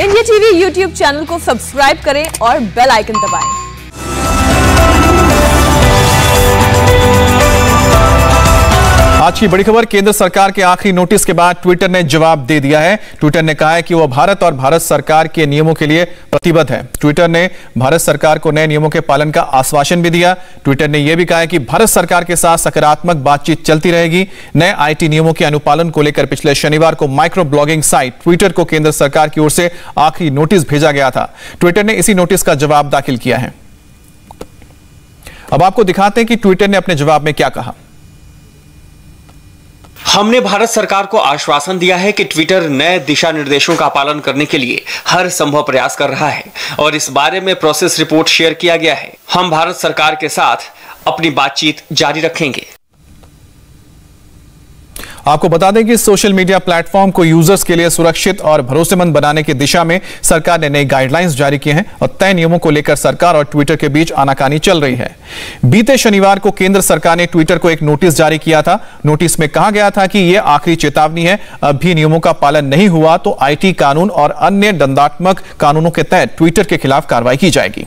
India TV YouTube channel को subscribe करें और बेल आइकन दबाएँ। आज की बड़ी खबर, केंद्र सरकार के आखिरी नोटिस के बाद ट्विटर ने जवाब दे दिया है। ट्विटर ने कहा है कि वह भारत और भारत सरकार के नियमों के लिए प्रतिबद्ध है। ट्विटर ने भारत सरकार को नए नियमों के पालन का आश्वासन भी दिया। ट्विटर ने यह भी कहा है कि भारत सरकार के साथ सकारात्मक बातचीत चलती रहेगी। नए आईटी नियमों के अनुपालन को लेकर पिछले शनिवार को माइक्रो ब्लॉगिंग साइट ट्विटर को केंद्र सरकार की ओर से आखिरी नोटिस भेजा गया था। ट्विटर ने इसी नोटिस का जवाब दाखिल किया है। अब आपको दिखाते हैं कि ट्विटर ने अपने जवाब में क्या कहा। हमने भारत सरकार को आश्वासन दिया है कि ट्विटर नए दिशा निर्देशों का पालन करने के लिए हर संभव प्रयास कर रहा है और इस बारे में प्रोसेस रिपोर्ट शेयर किया गया है। हम भारत सरकार के साथ अपनी बातचीत जारी रखेंगे। आपको बता दें कि सोशल मीडिया प्लेटफॉर्म को यूज़र्स के लिए सुरक्षित और भरोसेमंद बनाने की दिशा में सरकार ने नई गाइडलाइंस जारी किए हैं और तय नियमों को लेकर सरकार और ट्विटर के बीच आनाकानी चल रही है। बीते शनिवार को केंद्र सरकार ने ट्विटर को एक नोटिस जारी किया था। नोटिस में कहा गया था कि यह आखिरी चेतावनी है। अब भी नियमों का पालन नहीं हुआ तो आईटी कानून और अन्य दंडात्मक कानूनों के तहत ट्विटर के खिलाफ कार्रवाई की जाएगी।